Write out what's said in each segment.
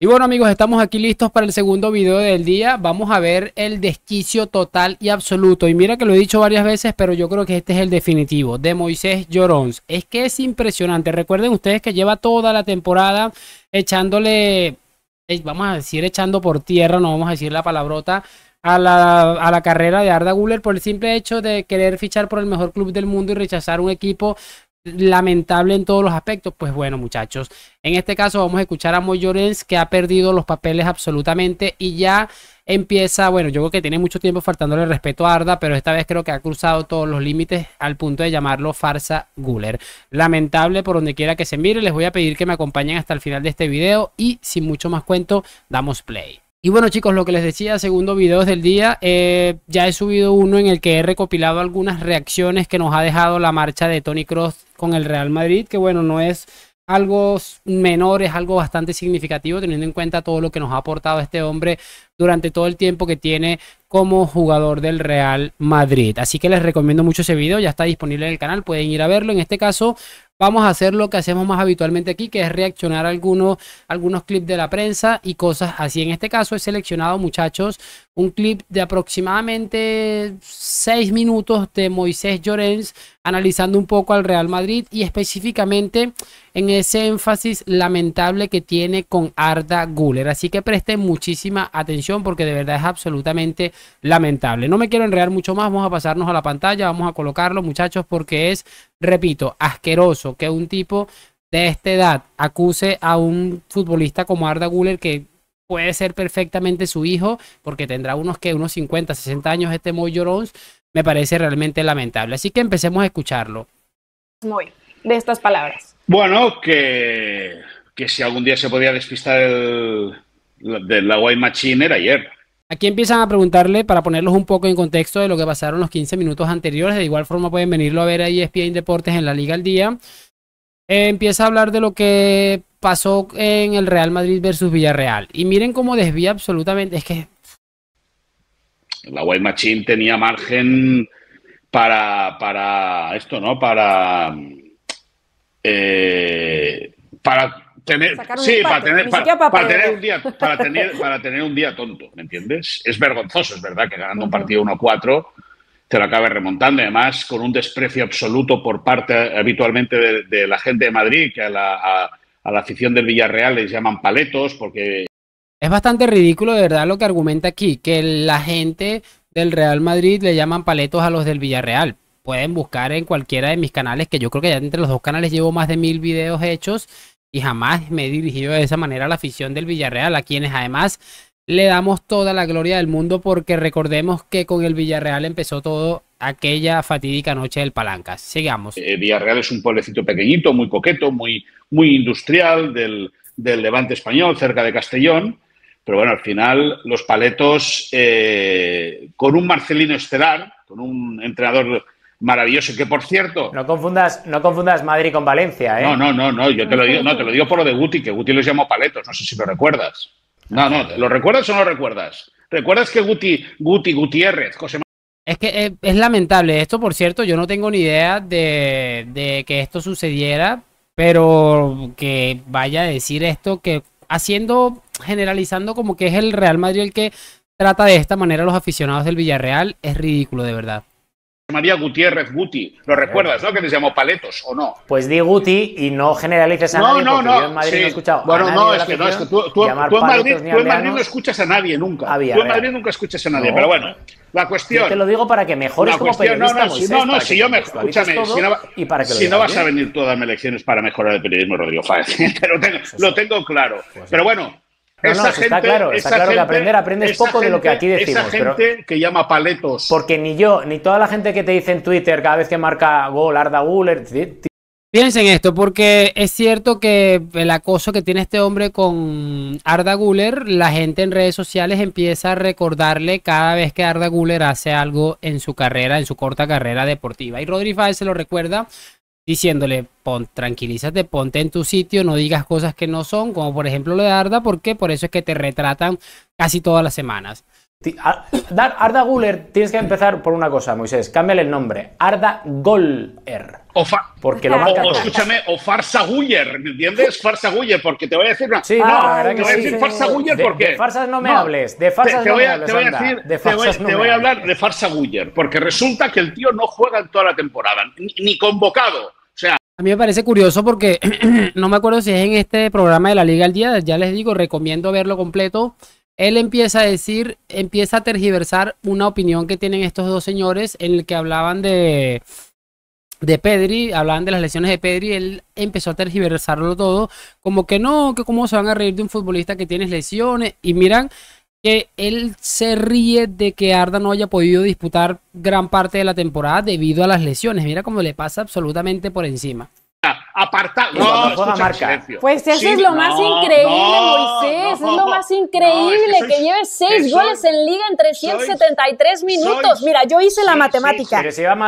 Y bueno amigos, estamos aquí listos para el segundo video del día. Vamos a ver el desquicio total y absoluto. Y mira que lo he dicho varias veces, pero yo creo que este es el definitivo de Moisés Llorons. Es que es impresionante. Recuerden ustedes que lleva toda la temporada echándole, eh, vamos a decir echando por tierra, no vamos a decir la palabrota, a la, a la, carrera de Arda Guller por el simple hecho de querer fichar por el mejor club del mundo y rechazar un equipo lamentable en todos los aspectos, pues bueno muchachos, en este caso vamos a escuchar a Moy Llorens que ha perdido los papeles absolutamente y ya empieza, bueno, yo creo que tiene mucho tiempo faltándole respeto a Arda, pero esta vez creo que ha cruzado todos los límites al punto de llamarlo farsa Guller. Lamentable por donde quiera que se mire, les voy a pedir que me acompañen hasta el final de este video y sin mucho más cuento, damos play. Y bueno chicos, lo que les decía, segundo video del día, eh, ya he subido uno en el que he recopilado algunas reacciones que nos ha dejado la marcha de Tony Cross con el Real Madrid, que bueno, no es algo menor, es algo bastante significativo teniendo en cuenta todo lo que nos ha aportado este hombre durante todo el tiempo que tiene como jugador del Real Madrid. Así que les recomiendo mucho ese video, ya está disponible en el canal, pueden ir a verlo. En este caso vamos a hacer lo que hacemos más habitualmente aquí, que es reaccionar a algunos, algunos clips de la prensa y cosas así. En este caso he seleccionado, muchachos, un clip de aproximadamente 6 minutos de Moisés Llorens analizando un poco al Real Madrid y específicamente en ese énfasis lamentable que tiene con Arda Guller. Así que presten muchísima atención porque de verdad es absolutamente lamentable. No me quiero enredar mucho más, vamos a pasarnos a la pantalla, vamos a colocarlo muchachos porque es, repito, asqueroso que un tipo de esta edad acuse a un futbolista como Arda Guller que puede ser perfectamente su hijo, porque tendrá unos que unos 50, 60 años este Moy Llorons, me parece realmente lamentable. Así que empecemos a escucharlo. Muy, de estas palabras. Bueno, que, que si algún día se podía despistar el, del la White Machine era ayer. Aquí empiezan a preguntarle para ponerlos un poco en contexto de lo que pasaron los 15 minutos anteriores. De igual forma pueden venirlo a ver ahí ESPN Deportes en la Liga al Día. Eh, empieza a hablar de lo que pasó en el Real Madrid versus Villarreal. Y miren cómo desvía absolutamente. Es que. La White Machine tenía margen para, para esto, ¿no? Para. Eh, para tener. Sí, para tener, para, tener un día, para, tener, para tener un día tonto, ¿me entiendes? Es vergonzoso, es verdad, que ganando un partido 1-4 te lo acabe remontando. Además, con un desprecio absoluto por parte habitualmente de, la gente de Madrid, que a la, a la afición del Villarreal les llaman paletos porque... Es bastante ridículo de verdad lo que argumenta aquí, que la gente del Real Madrid le llaman paletos a los del Villarreal. Pueden buscar en cualquiera de mis canales, que yo creo que ya entre los dos canales llevo más de mil videos hechos y jamás me he dirigido de esa manera a la afición del Villarreal, a quienes además le damos toda la gloria del mundo porque recordemos que con el Villarreal empezó todo aquella fatídica noche del Palancas. Sigamos. Eh, Villarreal es un pueblecito pequeñito, muy coqueto, muy, muy industrial del, levante español, cerca de Castellón. Pero bueno, al final los paletos, eh, con un Marcelino Estelar, con un entrenador maravilloso, que por cierto... No confundas, no confundas Madrid con Valencia, ¿eh? No, no, no, no, yo te lo digo, no, te lo digo por lo de Guti, que Guti los llamó paletos, no sé si lo recuerdas. No, no, ¿lo recuerdas o no lo recuerdas? ¿Recuerdas que Guti, Guti, Gutiérrez, José es que eh, es, lamentable esto, por cierto, yo no tengo ni idea de, de, que esto sucediera, pero que vaya a decir esto, que haciendo, generalizando como que es el Real Madrid el que trata de esta manera a los aficionados del Villarreal, es ridículo de verdad. María Gutiérrez Guti. ¿Lo recuerdas, no? Que te llamó Paletos, ¿o no? Pues di Guti y no generalices a nadie. No, no, no. Yo en Madrid no he escuchado. Bueno, no, es que no, es que tú, tú, en Madrid, tú, en Madrid, no escuchas a nadie nunca. tú en Madrid nunca escuchas a nadie. pero bueno, la cuestión. Yo te lo digo para que mejores como periodista. No, no, si, no, no, si yo me. Escúchame, si no, y para que si no vas a venir tú a darme lecciones para mejorar el periodismo, Rodrigo Fáez. tengo, lo tengo claro. Pues pero bueno. No, no, está claro, está claro que aprender aprendes poco de lo que aquí decimos. Esa gente que llama paletos. Porque ni yo, ni toda la gente que te dice en Twitter cada vez que marca gol, Arda Guller. Piensen esto, porque es cierto que el acoso que tiene este hombre con Arda Guller, la gente en redes sociales empieza a recordarle cada vez que Arda Guller hace algo en su carrera, en su corta carrera deportiva. Y Rodri Fáez se lo recuerda diciéndole, pon, tranquilízate, ponte en tu sitio, no digas cosas que no son, como por ejemplo lo de Arda, porque por eso es que te retratan casi todas las semanas. Arda Guller, tienes que empezar por una cosa, Moisés, cámbiale el nombre. Arda Goller. O, porque lo o, escúchame, o farsa Guller, ¿me entiendes? Farsa Guller, porque te voy a decir una. Sí, no, ah, te voy a decir farsa Guller porque. De, farsas no me hables, de farsas te, no voy a, te voy a decir, te voy, a hablar de farsa Guller, porque resulta que el tío no juega en toda la temporada, ni, convocado. A mí me parece curioso porque no me acuerdo si es en este programa de la Liga al Día, ya les digo, recomiendo verlo completo. Él empieza a decir, empieza a tergiversar una opinión que tienen estos dos señores en el que hablaban de, de Pedri, hablaban de las lesiones de Pedri, él empezó a tergiversarlo todo, como que no, que cómo se van a reír de un futbolista que tiene lesiones, y miran que él se ríe de que Arda no haya podido disputar gran parte de la temporada debido a las lesiones, mira cómo le pasa absolutamente por encima apartar. No, marca. Pues eso es lo más increíble, Moisés. es lo más increíble que, lleve seis goles en liga en 373 minutos. Mira, yo hice la matemática.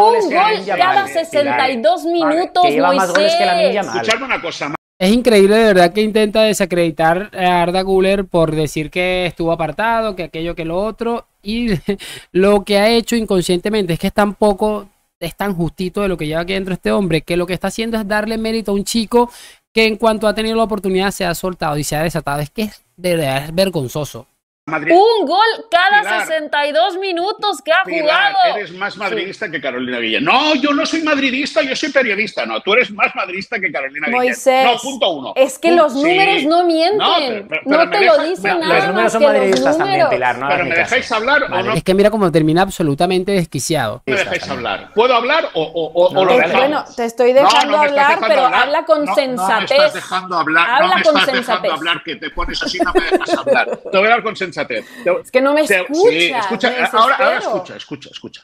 un gol cada 62 minutos, Moisés. Escuchadme una cosa. Es increíble de verdad que intenta desacreditar a Arda Guller por decir que estuvo apartado, que aquello, que lo otro. Y lo que ha hecho inconscientemente es que es tan poco es tan justito de lo que lleva aquí dentro este hombre, que lo que está haciendo es darle mérito a un chico que en cuanto ha tenido la oportunidad se ha soltado y se ha desatado. Es que es de verdad es vergonzoso. Un gol cada 62 minutos que ha jugado. Eres más madridista que Carolina Guillén. No, yo no soy madridista, yo soy periodista. No, tú eres más madridista que Carolina Moisés, No, punto uno. Es que los números no mienten. No, te lo dicen nada Los números son madridistas también, Pilar. pero me dejáis hablar o no. Es que mira cómo termina absolutamente desquiciado. Me dejáis hablar. ¿Puedo hablar o, o, o lo dejamos? Bueno, te estoy dejando hablar, pero habla con sensatez. No me estás dejando hablar. Habla no me con estás sensatez. dejando hablar, que te pones así no me dejas hablar. Te voy a hablar con sensatez que no me escucha. Sí, escucha ahora, ahora, escucha, escucha, escucha.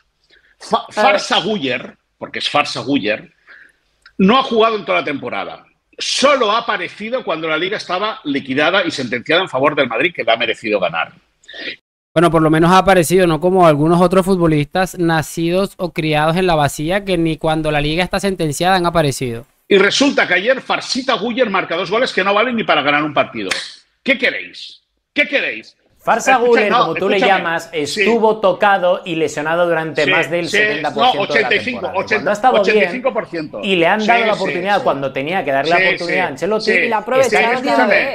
farsa Guller, porque es Farsa Guller, no ha jugado en toda la temporada. Solo ha aparecido cuando la liga estaba liquidada y sentenciada en favor del Madrid, que le ha merecido ganar. Bueno, por lo menos ha aparecido, no como algunos otros futbolistas nacidos o criados en la vacía que ni cuando la liga está sentenciada han aparecido. Y resulta que ayer Farsita Guller marca dos goles que no valen ni para ganar un partido. ¿Qué queréis? ¿Qué queréis? Farsa Guller, como tú le llamas, estuvo tocado y lesionado durante más del 70% no, 85, de la 80, ha estado 85%. Bien, y le han dado la oportunidad cuando tenía que darle la oportunidad a Ancelotti y la aprovechado.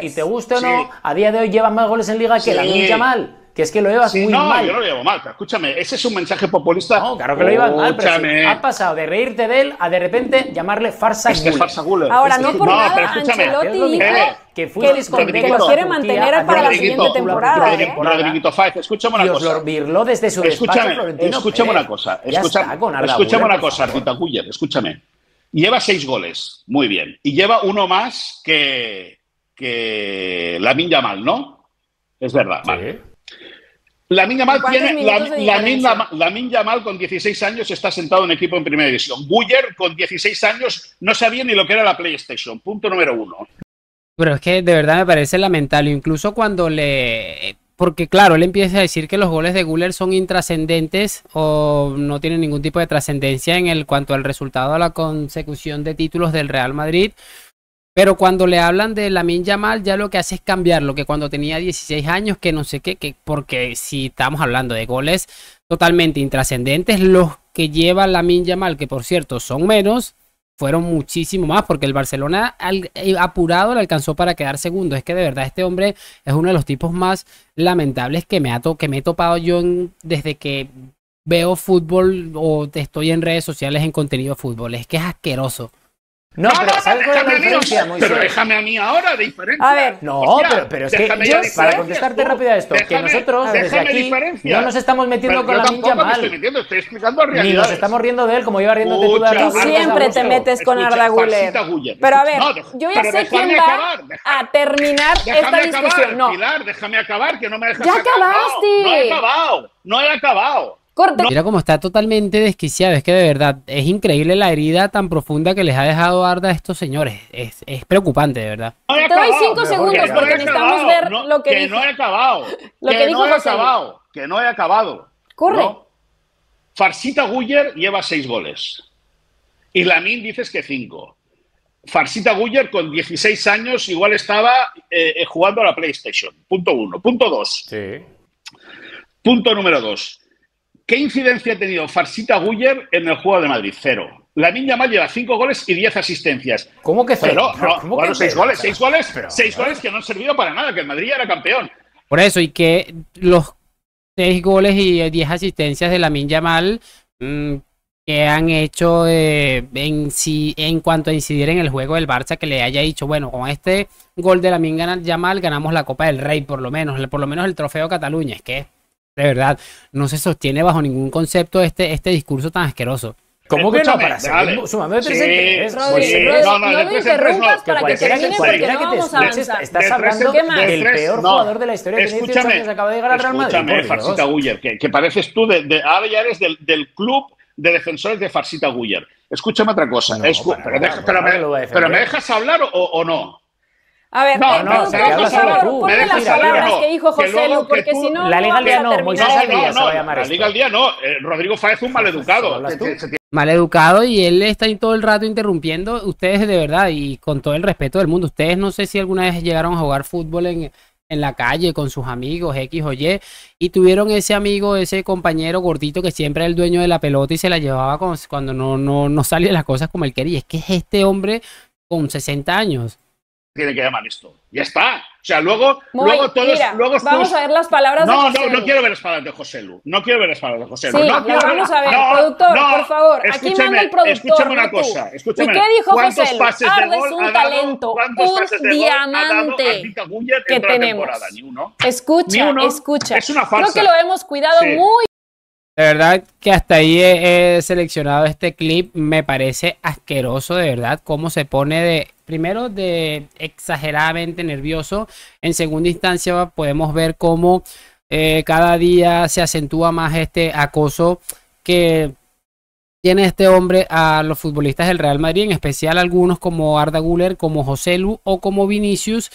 Y te guste o no, a día de hoy lleva más goles en Liga que la Lamin mal que es que lo llevas muy no, mal. No, yo no lo llevo mal, escúchame, ese es un mensaje populista. No, claro que lo llevas mal, pero ha pasado de reírte de él a de repente llamarle farsa es que es farsa Guller. Ahora, no por nada, Ancelotti dijo que, que, lo quiere mantener para la siguiente temporada. ¿eh? Rodriguito Fáez, escúchame una cosa. Lo virló desde su escúchame, escúchame una cosa. Escúchame una cosa, Artita Guller, escúchame. Lleva seis goles, muy bien. Y lleva uno más que, que Lamin Yamal, ¿no? Es verdad, vale. La Niña Mal tiene. La, la, Mal con 16 años está sentado en equipo en primera división. Guyer con 16 años no sabía ni lo que era la PlayStation. Punto número uno. Pero es que de verdad me parece lamentable. Incluso cuando le. Porque claro, él empieza a decir que los goles de Guller son intrascendentes o no tienen ningún tipo de trascendencia en el cuanto al resultado de la consecución de títulos del Real Madrid. Pero cuando le hablan de Lamin Yamal, ya lo que hace es cambiarlo, que cuando tenía 16 años, que no sé qué, que, porque si estamos hablando de goles totalmente intrascendentes, los que lleva Lamin Yamal, que por cierto son menos, fueron muchísimo más, porque el Barcelona eh, apurado le alcanzó para quedar segundo. Es que de verdad este hombre es uno de los tipos más lamentables que me, ha que me he topado yo desde que veo fútbol o estoy en redes sociales en contenido de fútbol. Es que es asqueroso. No, pero ¿sabes cuál es la diferencia, Moisés? Pero déjame a mí ahora diferencia. A ver. No, pero, pero, es que yo, para contestarte rápido a esto, que nosotros desde aquí no nos estamos metiendo con la ninja mal. Estoy, metiendo, estoy explicando Ni nos estamos riendo de él como lleva riéndote tú de Tú siempre te metes con Arda Guller. Pero a ver, yo ya sé quién va a terminar esta discusión. No. Pilar, déjame acabar, que no me dejas Ya acabaste. No he acabado, no he acabado. Mira cómo está totalmente desquiciado. Es que de verdad es increíble la herida tan profunda que les ha dejado Arda a estos señores. Es, es preocupante, de verdad. Te doy cinco segundos porque necesitamos ver lo que, que no he acabado. Lo que, no he acabado. Que no he acabado. Corre. Farsita Guller lleva seis goles. Y Lamin dices que cinco. Farsita Guller con 16 años igual estaba eh, eh, jugando a la PlayStation. Punto uno. Punto dos. Sí. Punto número dos. ¿Qué incidencia ha tenido Farsita Guller en el juego de Madrid? Cero. La niña mal lleva 5 goles y 10 asistencias. ¿Cómo que cero? Pero, no, bueno, 6 goles, 6 goles, 6 goles que no han servido para nada, que el Madrid era campeón. Por eso, y que los 6 goles y 10 asistencias de la Minya Mal mmm, que han hecho eh, en, si, en cuanto a incidir en el juego del Barça, que le haya dicho, bueno, con este gol de la Minga Yamal ganamos la Copa del Rey, por lo menos, por lo menos el trofeo Cataluña. Es que, de verdad, no se sostiene bajo ningún concepto este, este discurso tan asqueroso. ¿Cómo que no? Para seguir sumando de 3 en 3. No, no, de 3 en 3 no. Que cualquiera que, cualquiera que te escuche, estás hablando del peor jugador de la historia que tiene 18 años acaba de llegar al Real Madrid. Escúchame, Farsita Guller, que pareces tú, ahora ya eres del club de defensores de Farsita Guller. Escúchame otra cosa. pero, me, dejas hablar o, no? A ver, no, no, no, tú. Ponme las palabras que dijo José Lu, porque si no. La Liga al día no, Moisés al día se va a llamar. La Liga al día no. Eh, Rodrigo Fáez es un maleducado. Maleducado y él está ahí todo el rato interrumpiendo. Ustedes, de verdad, y con todo el respeto del mundo, ustedes no sé si alguna vez llegaron a jugar fútbol en, en la calle con sus amigos X o Y y tuvieron ese amigo, ese compañero gordito que siempre era el dueño de la pelota y se la llevaba cuando no, no, no salían las cosas como él quería. Es que es este hombre con 60 años. Tiene que llamar esto. Ya está. O sea, luego, luego todos. Mira, luego vamos a ver las palabras no, de José No, no, no quiero ver las palabras de José Lu. No quiero ver las palabras de José Lu. Sí, no quiero vamos a ver, productor, por favor. Aquí manda el productor. Escúchame una cosa. Escúchame. ¿Y qué dijo José Lu? Ardes un talento, un diamante que tenemos. Ni uno. Escucha, Ni uno. escucha. Es una farsa. Creo que lo hemos cuidado Sí. muy De verdad que hasta ahí he, he seleccionado este clip. Me parece asqueroso, de verdad, cómo se pone de, primero, de exageradamente nervioso. En segunda instancia, podemos ver cómo eh, cada día se acentúa más este acoso que tiene este hombre a los futbolistas del Real Madrid, en especial algunos como Arda Güler, como José Lu o como Vinicius.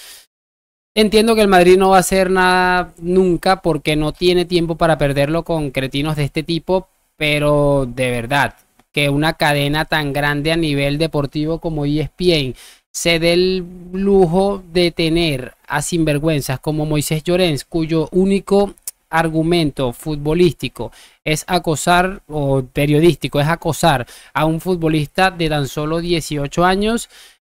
Entiendo que el Madrid no va a hacer nada nunca porque no tiene tiempo para perderlo con cretinos de este tipo, pero de verdad que una cadena tan grande a nivel deportivo como ESPN se dé el lujo de tener a sinvergüenzas como Moisés Llorens, cuyo único argumento futbolístico es acosar, o periodístico, es acosar a un futbolista de tan solo 18 años,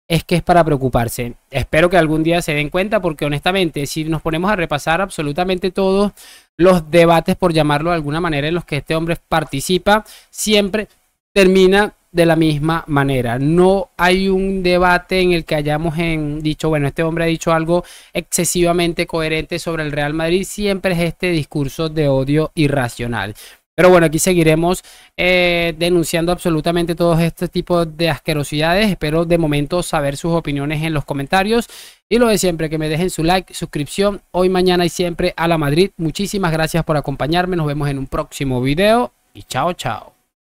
es que es para preocuparse. Espero que algún día se den cuenta porque honestamente, si nos ponemos a repasar absolutamente todos los debates, por llamarlo de alguna manera, en los que este hombre participa, siempre termina de la misma manera. No hay un debate en el que hayamos en, dicho, bueno, este hombre ha dicho algo excesivamente coherente sobre el Real Madrid. Siempre es este discurso de odio irracional. Pero bueno, aquí seguiremos eh, denunciando absolutamente todos estos tipos de asquerosidades. Espero de momento saber sus opiniones en los comentarios. Y lo de siempre, que me dejen su like, suscripción, hoy, mañana y siempre a la Madrid. Muchísimas gracias por acompañarme. Nos vemos en un próximo video y chao, chao.